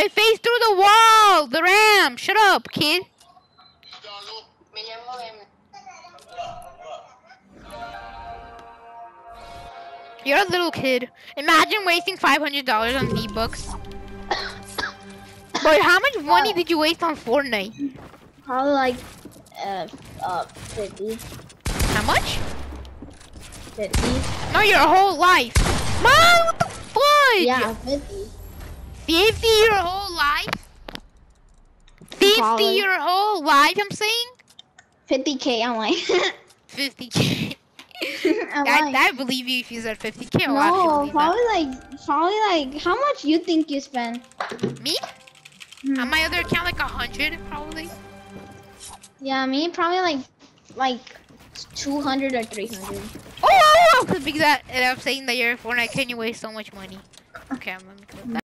it faced through the wall. The ram. Shut up, kid. Me llamo Em. You're a little kid. Imagine wasting five hundred dollars on V Bucks. Boy, how much money did you waste on Fortnite? Probably like uh uh 50. How much? 50. No, your whole life. Mom, what the fudge? Yeah, 50. 50 your whole life? 50 College. your whole life, I'm saying? 50k, I'm like. 50k. I'm I, like, I believe you if you said 50k. I'll actually no, probably like, probably like, how much you think you spend? Me? Hmm. On my other account, like 100 probably. Yeah, me probably like, like 200 or 300. Oh, because that, and I'm saying that you're a Fortnite, can you waste so much money? Okay, I'm gonna that.